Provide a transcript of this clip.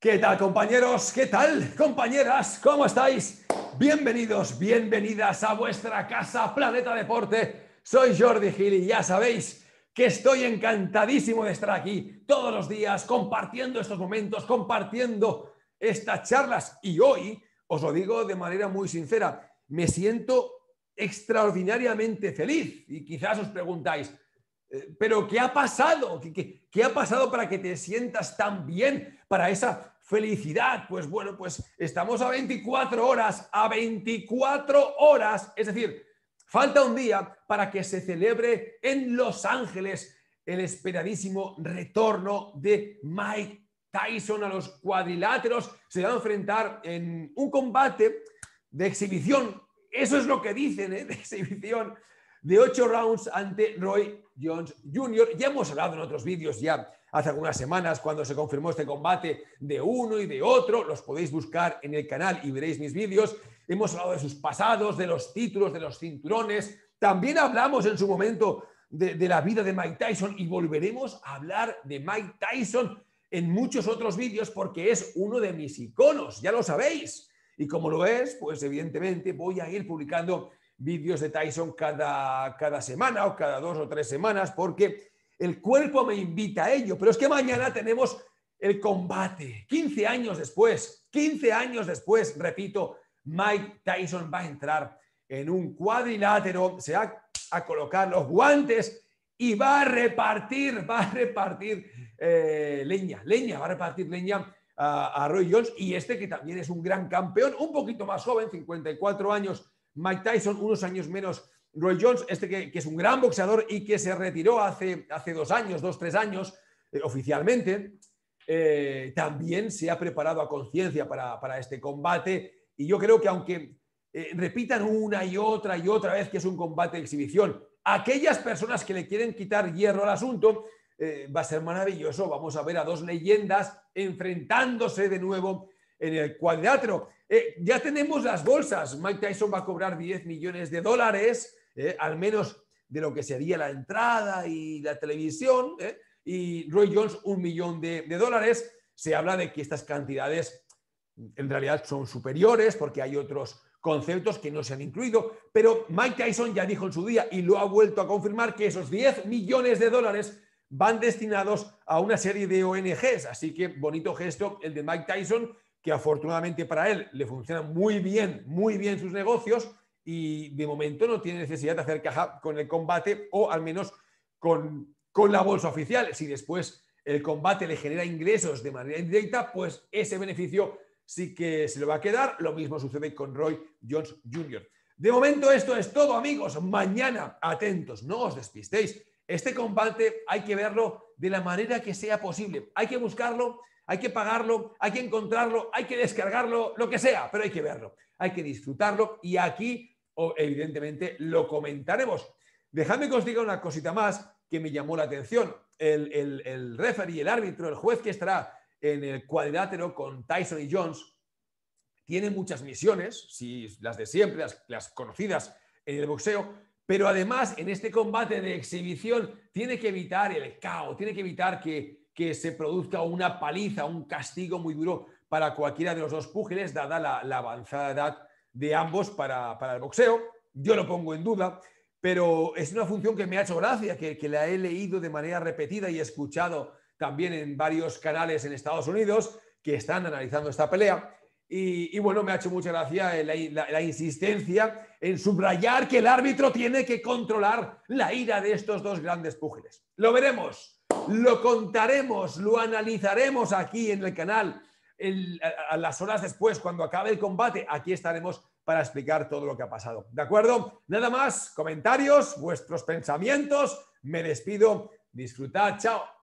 ¿Qué tal compañeros? ¿Qué tal compañeras? ¿Cómo estáis? Bienvenidos, bienvenidas a vuestra casa Planeta Deporte. Soy Jordi Gil y ya sabéis que estoy encantadísimo de estar aquí todos los días compartiendo estos momentos, compartiendo estas charlas. Y hoy, os lo digo de manera muy sincera, me siento extraordinariamente feliz. Y quizás os preguntáis, eh, pero ¿qué ha pasado? ¿Qué, ¿Qué, ha pasado para que te sientas tan bien, para esa felicidad? Pues bueno, pues estamos a 24 horas, a 24 horas, es decir, falta un día para que se celebre en Los Ángeles el esperadísimo retorno de Mike Tyson a los cuadriláteros. Se va a enfrentar en un combate de exhibición, eso es lo que dicen, ¿eh? de exhibición de ocho rounds ante Roy Jones Jr. Ya hemos hablado en otros vídeos ya hace algunas semanas cuando se confirmó este combate de uno y de otro. Los podéis buscar en el canal y veréis mis vídeos. Hemos hablado de sus pasados, de los títulos, de los cinturones. También hablamos en su momento de, de la vida de Mike Tyson y volveremos a hablar de Mike Tyson en muchos otros vídeos porque es uno de mis iconos, ya lo sabéis. Y como lo es, pues evidentemente voy a ir publicando vídeos de Tyson cada, cada semana o cada dos o tres semanas porque el cuerpo me invita a ello. Pero es que mañana tenemos el combate. 15 años después, 15 años después, repito, Mike Tyson va a entrar en un cuadrilátero, se va a colocar los guantes y va a repartir, va a repartir eh, leña, leña, va a repartir leña a, a Roy Jones y este que también es un gran campeón, un poquito más joven, 54 años, Mike Tyson, unos años menos Roy Jones, este que, es un gran boxeador y que se retiró hace, hace dos años, dos, tres años, eh, oficialmente, eh, también se ha preparado a conciencia para, este combate. Y yo creo que aunque eh, repitan una y otra y otra vez que es un combate de exhibición, aquellas personas que le quieren quitar hierro al asunto, va a ser maravilloso. Vamos a ver a dos leyendas enfrentándose de nuevo en el cuadrilátero. Eh, ya tenemos las bolsas. Mike Tyson va a cobrar 10 millones de dólares, eh, al menos de lo que sería la entrada y la televisión, eh, y Roy Jones un millón de, de dólares. Se habla de que estas cantidades en realidad son superiores porque hay otros conceptos que no se han incluido, pero Mike Tyson ya dijo en su día y lo ha vuelto a confirmar que esos 10 millones de dólares van destinados a una serie de ONGs, así que bonito gesto el de Mike Tyson que afortunadamente para él le funcionan muy bien, muy bien sus negocios y de momento no tiene necesidad de hacer caja con el combate o al menos con, con la bolsa oficial. Si después el combate le genera ingresos de manera indirecta, pues ese beneficio sí que se lo va a quedar. Lo mismo sucede con Roy Jones Jr. De momento esto es todo amigos. Mañana, atentos, no os despistéis. Este combate hay que verlo de la manera que sea posible. Hay que buscarlo hay que pagarlo, hay que encontrarlo, hay que descargarlo, lo que sea, pero hay que verlo, hay que disfrutarlo y aquí, evidentemente, lo comentaremos. Dejadme que os diga una cosita más que me llamó la atención. El, el, el referee, el árbitro, el juez que estará en el cuadrilátero con Tyson y Jones, tiene muchas misiones, si las de siempre, las conocidas en el boxeo, pero además en este combate de exhibición tiene que evitar el caos, tiene que evitar que que se produzca una paliza, un castigo muy duro para cualquiera de los dos púgiles, dada la, avanzada edad de ambos para, el boxeo. Yo lo pongo en duda, pero es una función que me ha hecho gracia, que, la he leído de manera repetida y escuchado también en varios canales en Estados Unidos que están analizando esta pelea. Y, bueno, me ha hecho mucha gracia la, insistencia en subrayar que el árbitro tiene que controlar la ira de estos dos grandes púgiles. Lo veremos. Lo contaremos, lo analizaremos aquí en el canal a, las horas después, cuando acabe el combate. Aquí estaremos para explicar todo lo que ha pasado. ¿De acuerdo? Nada más, comentarios, vuestros pensamientos. Me despido. Disfrutad. Chao.